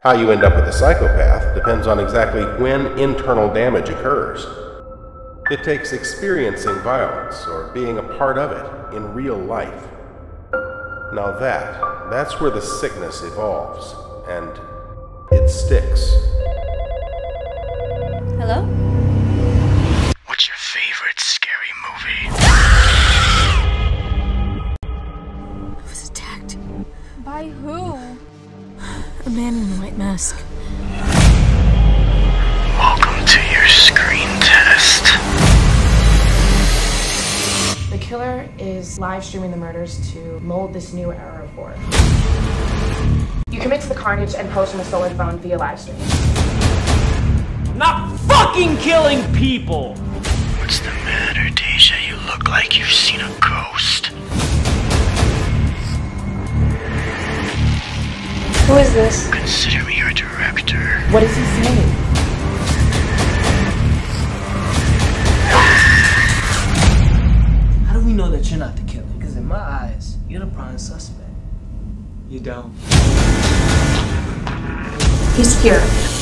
How you end up with a psychopath depends on exactly when internal damage occurs. It takes experiencing violence or being a part of it in real life. Now that, that's where the sickness evolves, and it sticks. Hello? What's your favorite scary movie? I was attacked. By who? A man in a white mask. Welcome to your screen test. The killer is live streaming the murders to mold this new era of horror. You commit to the carnage and post on a stolen phone via live stream. Not fucking killing people! What's the matter, Deja? You look like you've seen a ghost. Who is this? Consider me your director. What is does he say? How do we know that you're not the killer? Because in my eyes, you're the prime suspect. You don't. He's here.